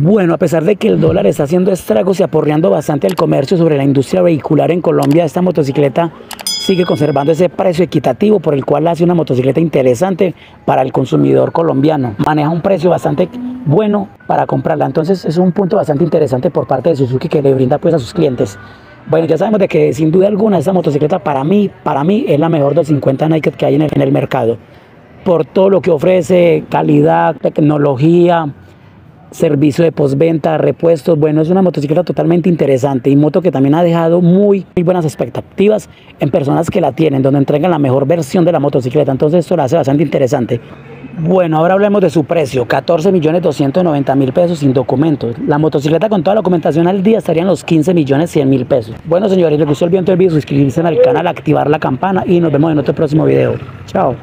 Bueno, a pesar de que el dólar está haciendo estragos y aporreando bastante el comercio sobre la industria vehicular en Colombia, esta motocicleta sigue conservando ese precio equitativo por el cual hace una motocicleta interesante para el consumidor colombiano. Maneja un precio bastante bueno para comprarla, entonces es un punto bastante interesante por parte de Suzuki que le brinda pues a sus clientes. Bueno, ya sabemos de que sin duda alguna esta motocicleta para mí, para mí es la mejor de 50 Naked que hay en el, en el mercado. Por todo lo que ofrece, calidad, tecnología, servicio de postventa, repuestos. Bueno, es una motocicleta totalmente interesante y moto que también ha dejado muy, muy, buenas expectativas en personas que la tienen, donde entregan la mejor versión de la motocicleta. Entonces esto la hace bastante interesante. Bueno, ahora hablemos de su precio, 14 millones 290 mil pesos sin documentos. La motocicleta con toda la documentación al día estaría en los 15 millones 100 mil pesos. Bueno, señores, les gustó el video, el video, suscribirse al canal, activar la campana y nos vemos en otro próximo video. Chao.